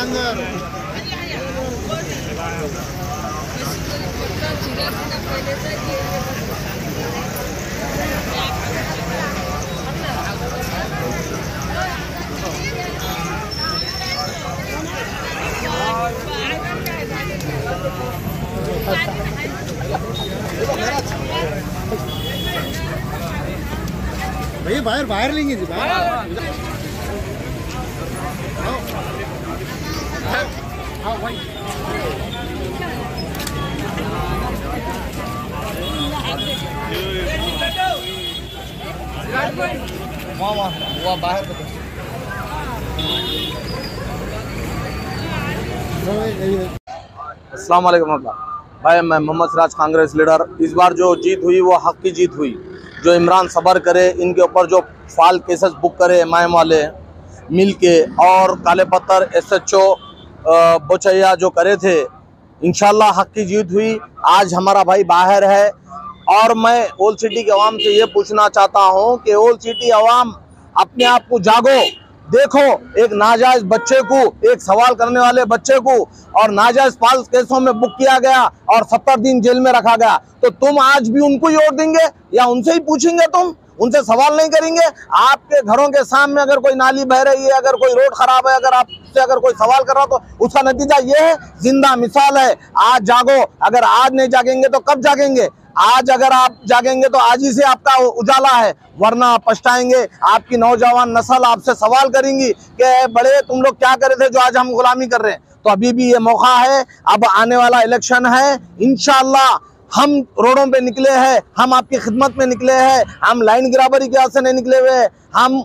अंदर भैया बाहर बाहर लेंगे जी बाहर। अस्सलाम वालेकुम भाई, मैं मोहम्मद सिराज, कांग्रेस लीडर। इस बार जो जीत हुई, वो हक की जीत हुई। जो इमरान सबर करे, इनके ऊपर जो फाल केसेस बुक करे, एम वाले मिल के और काले पत्थर एस एच ओ बोचैया जो करे थे, इंशाल्लाह हक की जीत हुई। आज हमारा भाई बाहर है। और मैं ओल्ड सिटी के अवाम से ये पूछना चाहता हूँ कि ओल्ड सिटी अवाम अपने आप को जागो, देखो एक नाजायज बच्चे को, एक सवाल करने वाले बच्चे को, और नाजायज पाल केसों में बुक किया गया और सत्तर दिन जेल में रखा गया। तो तुम आज भी उनको ही वोट देंगे या उनसे ही पूछेंगे तुम? उनसे सवाल नहीं करेंगे? आपके घरों के सामने अगर कोई नाली बह रही है, अगर कोई रोड खराब है, अगर आपसे अगर कोई सवाल कर रहा हो तो उसका नतीजा ये है, ज़िंदा मिसाल है, आज जागो, अगर आज नहीं जागेंगे तो कब जागेंगे? आज अगर आप जागेंगे तो आज ही से आपका उजाला है, वरना आप पछताएँगे। आपकी नौजवान नस्ल आपसे सवाल करेंगी कि बड़े, तुम लोग क्या करे थे जो आज हम गुलामी कर रहे हैं? तो अभी भी ये मौका है, अब आने वाला इलेक्शन है। इंशाल्लाह हम रोडों पे निकले हैं, हम आपकी खिदमत में निकले हैं, हम लाइन गिराबरी के से नहीं निकले हुए हैं, हम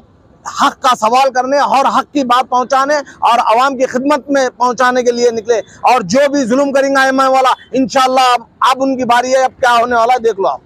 हक का सवाल करने और हक की बात पहुँचाने और आवाम की खिदमत में पहुँचाने के लिए निकले। और जो भी जुल्म करेंगे एम वाला इनशाला अब उनकी बारी है, अब क्या होने वाला है, देख लो आप।